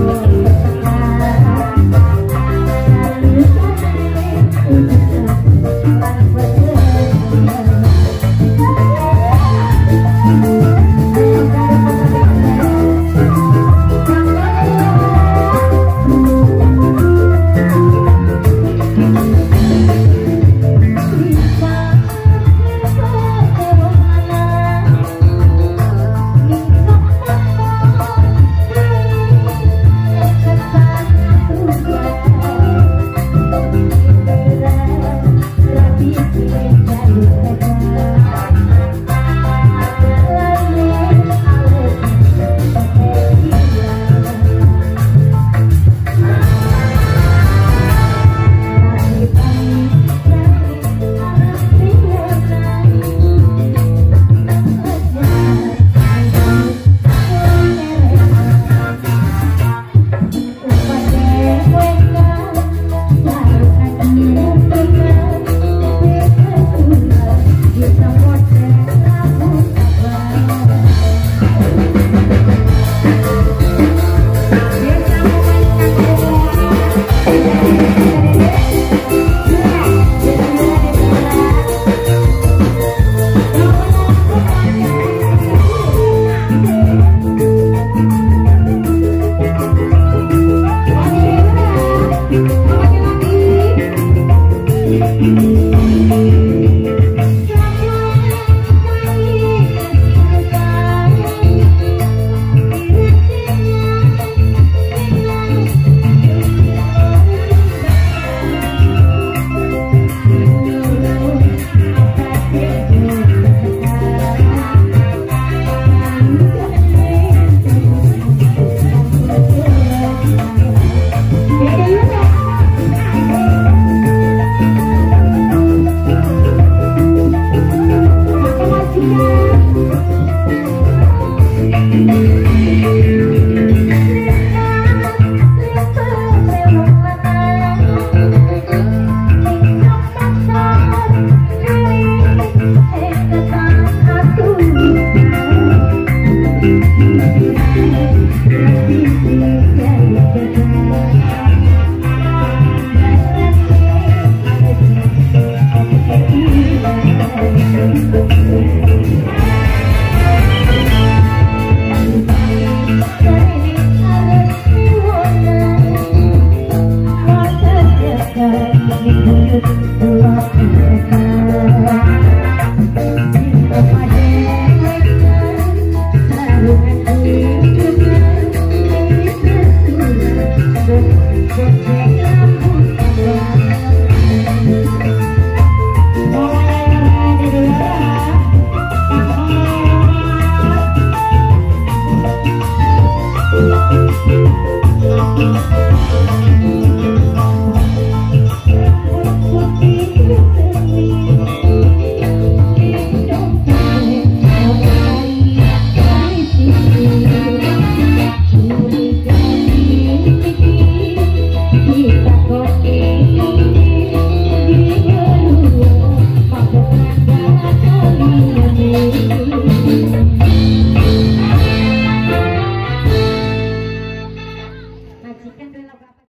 Oh, oh,